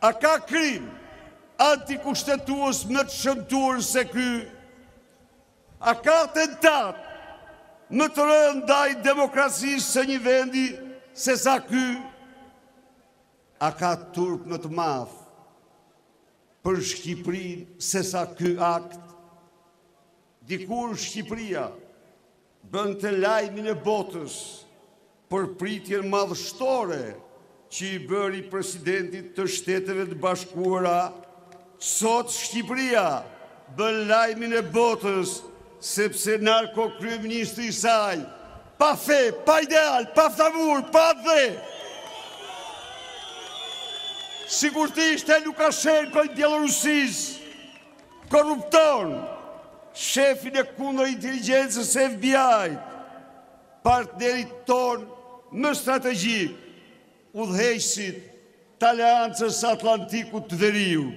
A ka krim antikushtetues më të shëmtuar se ky? A ka atentat më të rëndë ndaj demokracisë së një vendi se sa ky? A ka turp më të madh për Shqipërinë se sa ky akt? Dikur Shqipëria bënte lajmin e botës për pritjen madhështore që i bëri presidentit të Shteteve të Bashkuara, sot Shqipëria bën lajmin e botës sepse narko-kryeministri i saj, pa fe, pa ideal, pa flamur, pa atdhe, sikur të ishte Lukashenko i Bjellorusisë, korrupton shefin e kundërinteligjencës së FBI-së, partnerit tonë më strategjik, udhëheqësit të Aleancës së Atlantikut të Veriut,